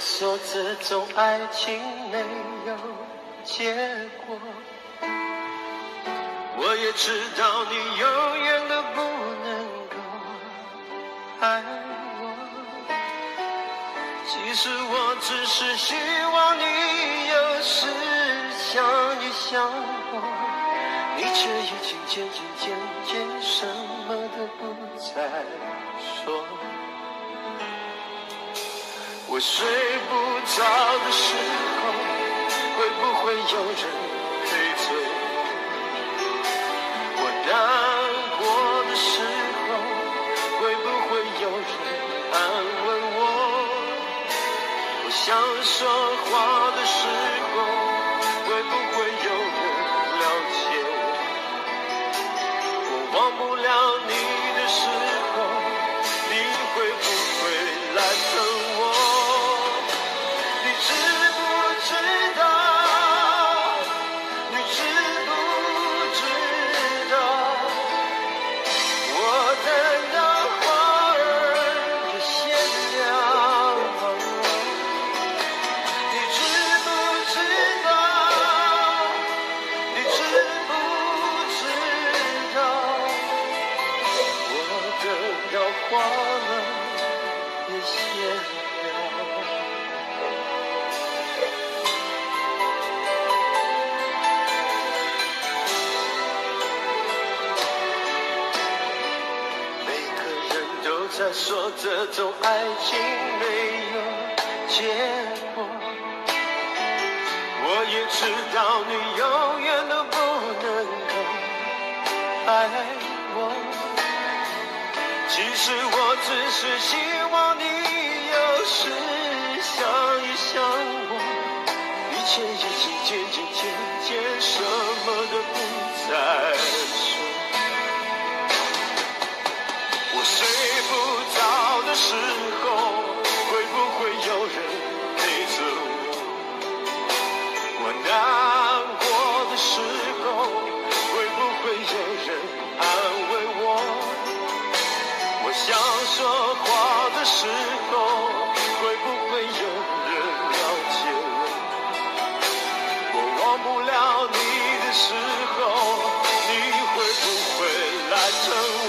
我说这种爱情没有结果，我也知道你永远都不能够爱我。其实我只是希望你有时想一想我，你却已经渐渐渐渐什么都不再说。我睡不着的时候，会不会有人陪着我？我难过的时候，会不会有人安慰我？我想说话的时候，会不会有人了解我？我忘不了你到花儿也谢了。每个人都在说这种爱情没有结果，我也知道你永远都不能够爱我。其实我只是希望你有时想一想我，一切已经渐渐渐渐什么都不再说。我睡不着的时候，的时候，会不会有人了解我？我忘不了你的时候，你会不会来疼我